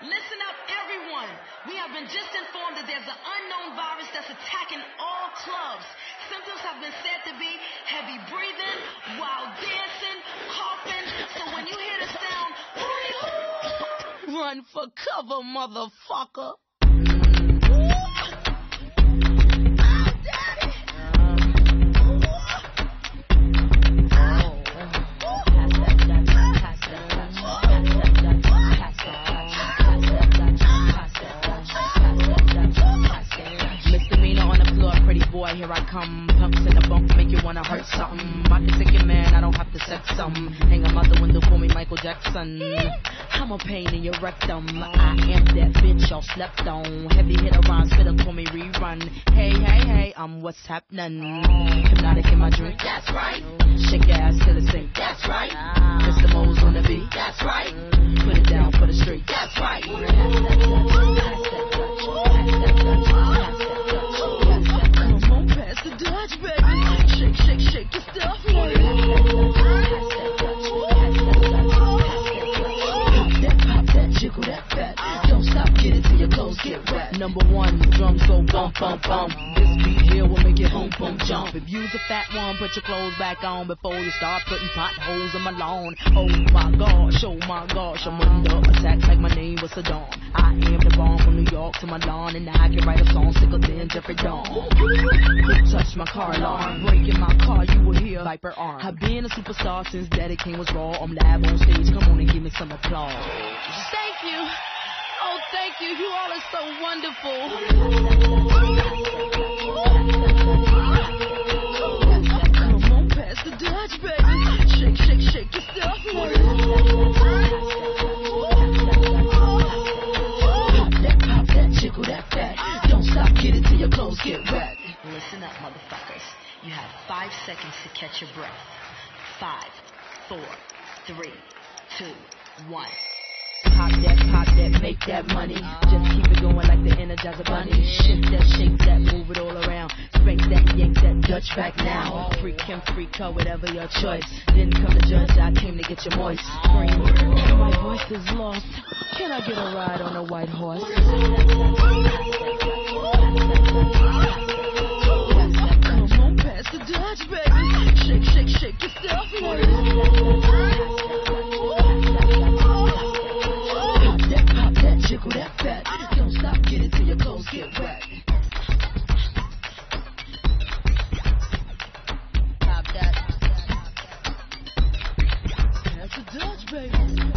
Listen up, everyone. We have been just informed that there's an unknown virus that's attacking all clubs. Symptoms have been said to be heavy breathing, wild dancing, coughing. So when you hear the sound, run for cover, motherfucker. Boy, here I come. Pumps in the bunk, make you wanna hurt something. I can take your man, I don't have to sex some. Hang him out the window, call me Michael Jackson. I'm a pain in your rectum. I am that bitch y'all slept on. Heavy hit hitter, rhyme spitter, call me rerun. Hey, hey, hey, I'm what's happening. Hypnotiq in my drink, that's right. Shake your ass till it sink, that's right. Mr. Mo's on the beat, that's right. Put it down for the street, that's right. shake, shake your stuff. That pop, that jiggle, that fat. Number one, drums go bump, bump, bump. This beat here will make your boom, boom, jump. If you's a fat one, put your clothes back on before you start putting potholes in my lawn. Oh my gosh, oh my gosh, I'm under attack like my name was Saddam. I am the bomb from New York to my lawn, and I can write a song sicker than Jeffrey Dahmer. Who touched my car alarm? Breaking my car, you will hear Viper arm. I've been a superstar since Daddy Kane was raw. I'm live on stage, come on and give me some applause. Thank you. Oh, thank you. You all are so wonderful. Come on, pass the Dutch, baby. Shake, shake, shake your stuff. Pop that, pop that, jiggle that fat. Don't stop, get it till your clothes get wet. Listen up, motherfuckers. You have five seconds to catch your breath. Five, four, three, two, one. Pop that, pop that, make that money. Just keep it going like the Energizer Bunny. Shake that, shake that, move it all around. Spank that, yank that, Dutch back now. Freak him, freak her, whatever your choice. Didn't come to judge, I came to get your. Scream, my voice is lost. Can I get a ride on a white horse? road.